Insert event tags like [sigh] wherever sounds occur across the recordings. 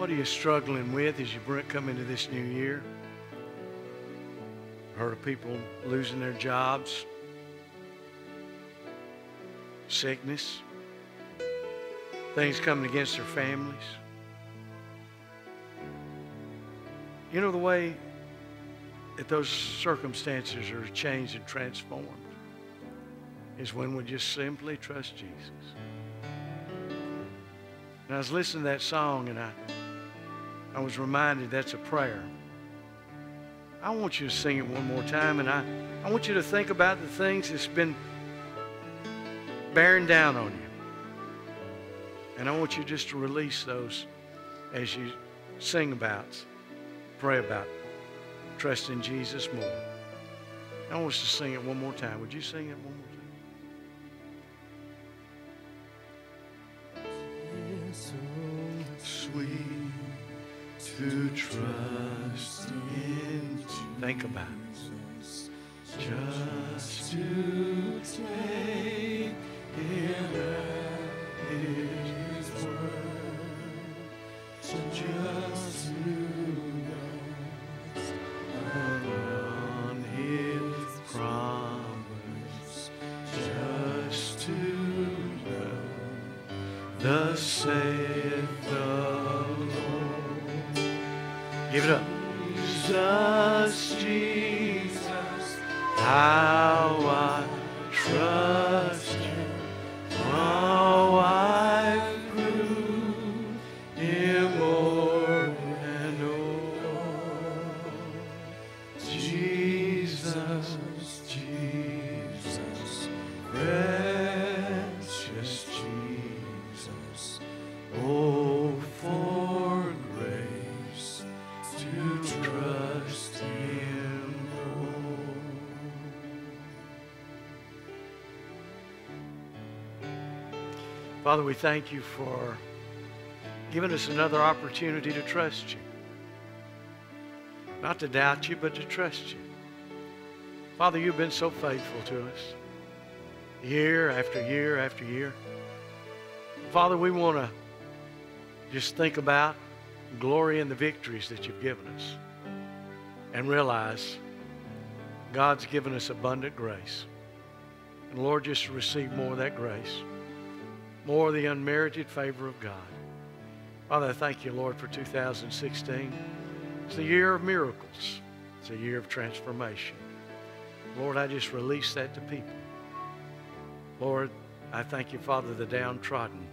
What are you struggling with as you come into this new year? Heard of people losing their jobs, sickness, things coming against their families. You know the way that those circumstances are changed and transformed is when we just simply trust Jesus. And I was listening to that song and I, I was reminded that's a prayer. I want you to sing it one more time and I, I want you to think about the things that's been bearing down on you. And I want you just to release those as you sing about pray about trust in Jesus more. I want us to sing it one more time. Would you sing it one more to trust in to Think about it. Just to take him at his word. Just to on his promise just to know the Lord. Give it up. Jesus, Jesus, how I Father, we thank you for giving us another opportunity to trust you. Not to doubt you, but to trust you. Father, you've been so faithful to us year after year after year. Father, we want to just think about glory in the victories that you've given us and realize God's given us abundant grace. And Lord, just receive more of that grace, more the unmerited favor of God. Father, I thank you, Lord, for 2016. It's a year of miracles. It's a year of transformation. Lord, I just release that to people. Lord, I thank you, Father, the downtrodden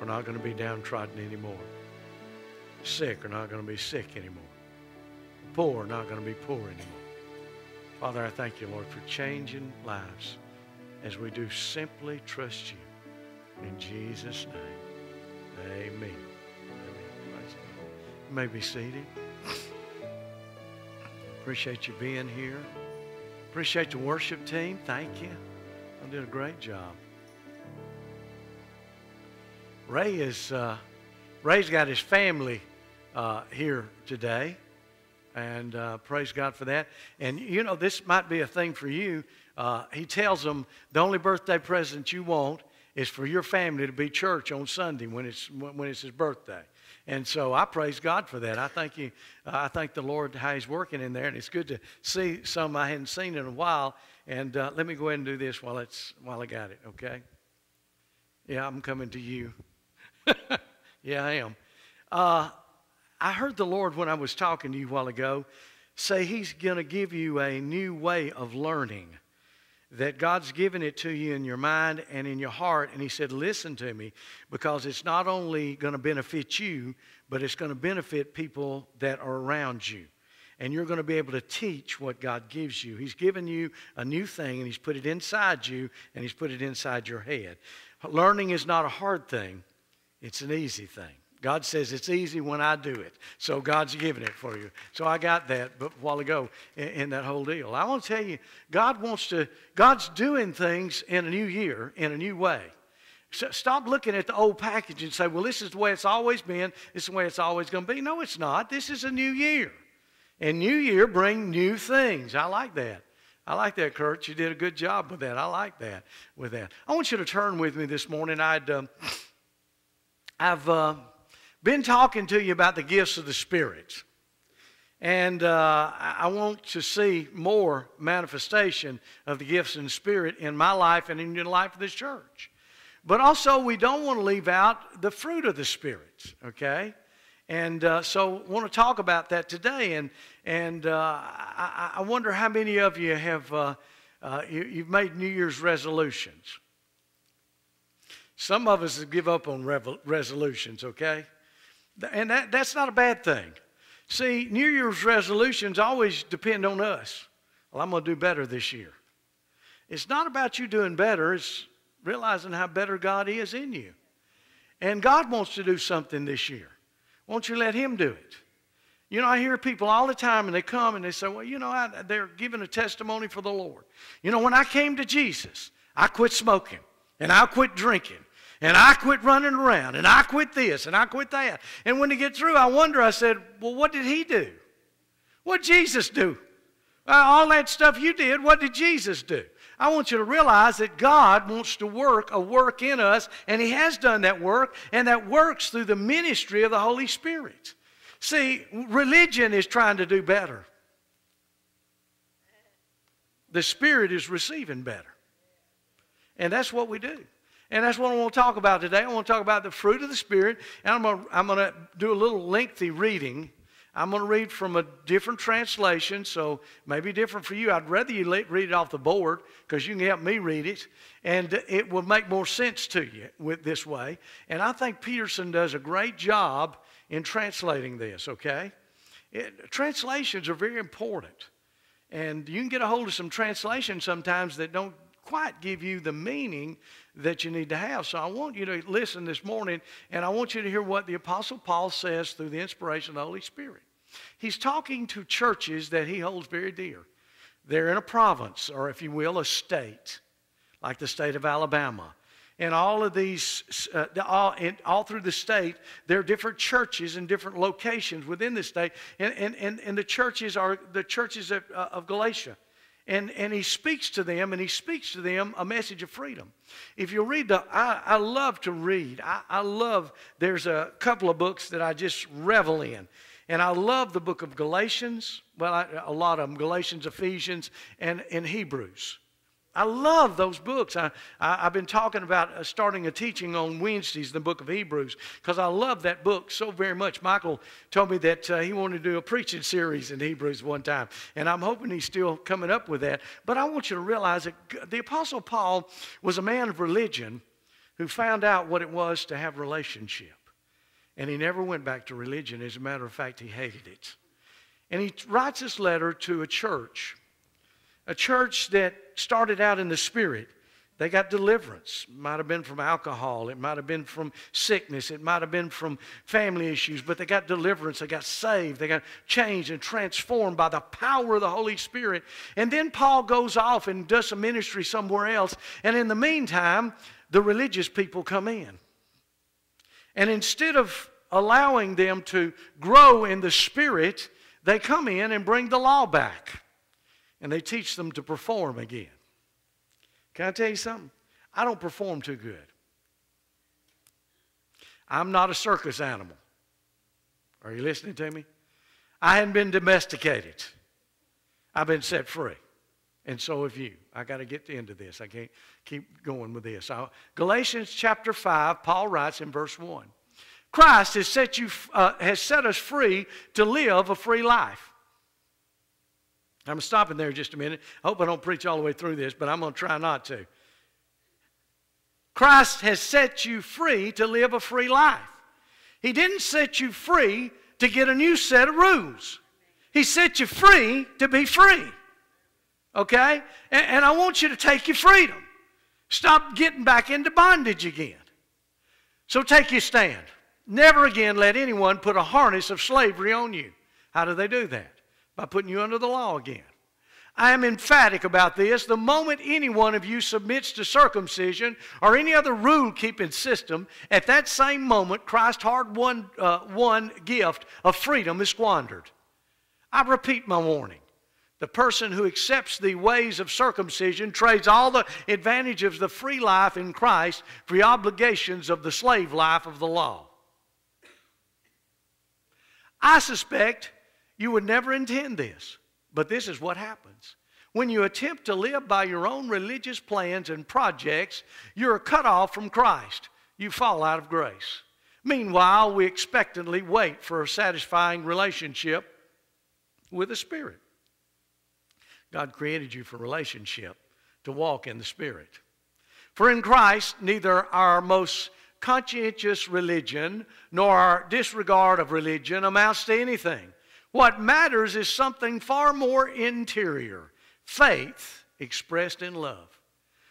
are not going to be downtrodden anymore. Sick are not going to be sick anymore. Poor are not going to be poor anymore. Father, I thank you, Lord, for changing lives as we do simply trust you. In Jesus' name, amen. Amen. You may be seated. Appreciate you being here. Appreciate the worship team. Thank you. I did a great job. Ray is uh, Ray's got his family uh, here today, and uh, praise God for that. And you know, this might be a thing for you. Uh, he tells them the only birthday present you want is for your family to be church on Sunday when it's when it's his birthday. And so I praise God for that. I thank you. Uh, I thank the Lord how He's working in there, and it's good to see some I hadn't seen in a while. And uh, let me go ahead and do this while it's while I got it. Okay? Yeah, I'm coming to you. [laughs] yeah, I am. Uh, I heard the Lord when I was talking to you a while ago say He's going to give you a new way of learning. That God's given it to you in your mind and in your heart. And He said, Listen to me, because it's not only going to benefit you, but it's going to benefit people that are around you. And you're going to be able to teach what God gives you. He's given you a new thing, and He's put it inside you, and He's put it inside your head. Learning is not a hard thing, it's an easy thing. God says it's easy when I do it. So God's giving it for you. So I got that a while ago in, in, that whole deal. I want to tell you, God wants to, God's doing things in a new year, in a new way. So stop looking at the old package and say, well, this is the way it's always been. This is the way it's always going to be. No, it's not. This is a new year. And new year bring new things. I like that. I like that, Kurt. You did a good job with that. I like that with that. I want you to turn with me this morning. I'd, um, I've, uh, been talking to you about the gifts of the Spirit. And uh, I want to see more manifestation of the gifts and Spirit in my life and in the life of this church. But also, we don't want to leave out the fruit of the Spirit, okay? And uh, so, want to talk about that today. And, and uh, I, I, wonder how many of you have uh, uh, you, you've made New Year's resolutions. Some of us give up on resolutions, okay? And that, that's not a bad thing. See, New Year's resolutions always depend on us. Well, I'm going to do better this year. It's not about you doing better, it's realizing how better God is in you. And God wants to do something this year. Won't you let Him do it? You know, I hear people all the time and they come and they say, well, you know, I, they're giving a testimony for the Lord. You know, when I came to Jesus, I quit smoking and I quit drinking and I quit running around and I quit this and I quit that. And when they get through, I wonder, I said, well, what did he do? What Jesus do? Uh, all that stuff you did, what did Jesus do? I want you to realize that God wants to work a work in us, and He has done that work, and that works through the ministry of the Holy Spirit. See, religion is trying to do better. The Spirit is receiving better. And that's what we do. And that's what I want to talk about today. I want to talk about the fruit of the Spirit. And I'm going to, I'm going to do a little lengthy reading. I'm going to read from a different translation, so maybe different for you. I'd rather you read it off the board because you can help me read it, and it will make more sense to you with this way. And I think Peterson does a great job in translating this, okay? It, translations are very important. And you can get a hold of some translations sometimes that don't quite give you the meaning that you need to have. So I want you to listen this morning, and I want you to hear what the Apostle Paul says through the inspiration of the Holy Spirit. He's talking to churches that he holds very dear. They're in a province, or if you will, a state, like the state of Alabama and all of these, uh, all, in, all through the state, there are different churches in different locations within the state. And, and, and, and the churches are the churches of, uh, of Galatia. And, and he speaks to them, and he speaks to them a message of freedom. If you read the, I, I love to read. I, I love, there's a couple of books that I just revel in. And I love the book of Galatians, well, I, a lot of them, Galatians, Ephesians, and, and Hebrews. I love those books. I, I, have been talking about uh, starting a teaching on Wednesdays, in the book of Hebrews, because I love that book so very much. Michael told me that uh, he wanted to do a preaching series in Hebrews one time, and I'm hoping he's still coming up with that. But I want you to realize that the Apostle Paul was a man of religion who found out what it was to have relationship. And he never went back to religion. As a matter of fact, he hated it. And he writes this letter to a church a church that started out in the Spirit. They got deliverance. Might have been from alcohol. It might have been from sickness. It might have been from family issues, but they got deliverance. They got saved. They got changed and transformed by the power of the Holy Spirit. And then Paul goes off and does some ministry somewhere else. And in the meantime, the religious people come in. And instead of allowing them to grow in the Spirit, they come in and bring the law back and they teach them to perform again. Can I tell you something? I don't perform too good. I'm not a circus animal. Are you listening to me? I hadn't been domesticated. I've been set free. And so have you. I got to get to the end of this. I can't keep going with this. I, Galatians chapter 5, Paul writes in verse 1 Christ has set, you, uh, has set us free to live a free life. I'm stopping there just a minute. I hope I don't preach all the way through this, but I'm going to try not to. Christ has set you free to live a free life. He didn't set you free to get a new set of rules. He set you free to be free. Okay? And, and I want you to take your freedom. Stop getting back into bondage again. So take your stand. Never again let anyone put a harness of slavery on you. How do they do that? By putting you under the law again. I am emphatic about this. The moment any one of you submits to circumcision or any other rule keeping system, at that same moment, Christ's hard won, uh, won gift of freedom is squandered. I repeat my warning. The person who accepts the ways of circumcision trades all the advantage of the free life in Christ for the obligations of the slave life of the law. I suspect you would never intend this, but this is what happens. When you attempt to live by your own religious plans and projects, you're cut off from Christ. You fall out of grace. Meanwhile, we expectantly wait for a satisfying relationship with the Spirit. God created you for relationship, to walk in the Spirit. For in Christ, neither our most conscientious religion nor our disregard of religion amounts to anything. What matters is something far more interior faith expressed in love.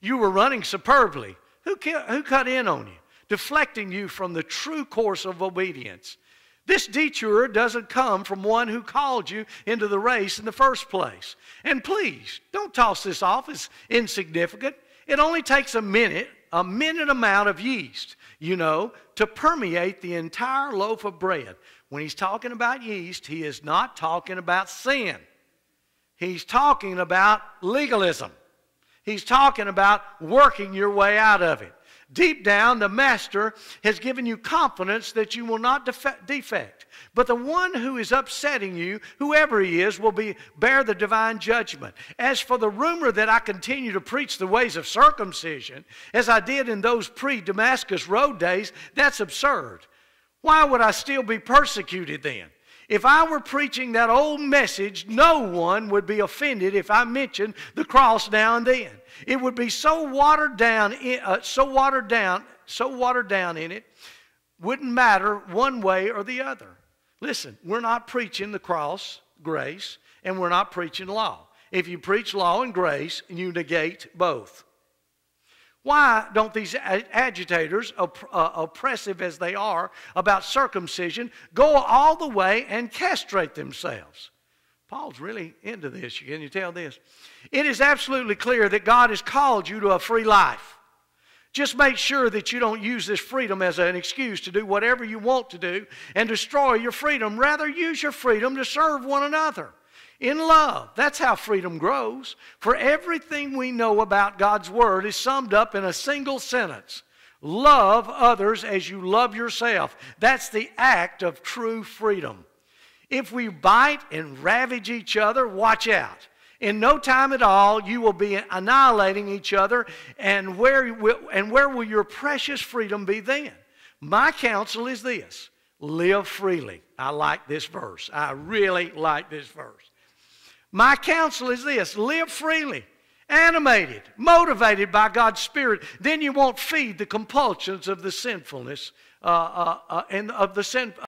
You were running superbly. Who, who cut in on you, deflecting you from the true course of obedience? This detour doesn't come from one who called you into the race in the first place. And please, don't toss this off as insignificant. It only takes a minute, a minute amount of yeast, you know, to permeate the entire loaf of bread. When he's talking about yeast, he is not talking about sin. He's talking about legalism. He's talking about working your way out of it. Deep down, the Master has given you confidence that you will not defect. But the one who is upsetting you, whoever he is, will be, bear the divine judgment. As for the rumor that I continue to preach the ways of circumcision, as I did in those pre Damascus Road days, that's absurd. Why would I still be persecuted then? If I were preaching that old message, no one would be offended if I mentioned the cross now and then. It would be so watered down, uh, so watered down, so watered down in it, wouldn't matter one way or the other. Listen, we're not preaching the cross, grace, and we're not preaching law. If you preach law and grace, you negate both. Why don't these agitators, uh, oppressive as they are about circumcision, go all the way and castrate themselves? Paul's really into this. Can you tell this? It is absolutely clear that God has called you to a free life. Just make sure that you don't use this freedom as an excuse to do whatever you want to do and destroy your freedom. Rather, use your freedom to serve one another in love. That's how freedom grows. For everything we know about God's Word is summed up in a single sentence Love others as you love yourself. That's the act of true freedom. If we bite and ravage each other, watch out. In no time at all, you will be annihilating each other, and where, will, and where will your precious freedom be then? My counsel is this live freely. I like this verse. I really like this verse. My counsel is this live freely, animated, motivated by God's Spirit. Then you won't feed the compulsions of the sinfulness uh, uh, uh, and of the sin,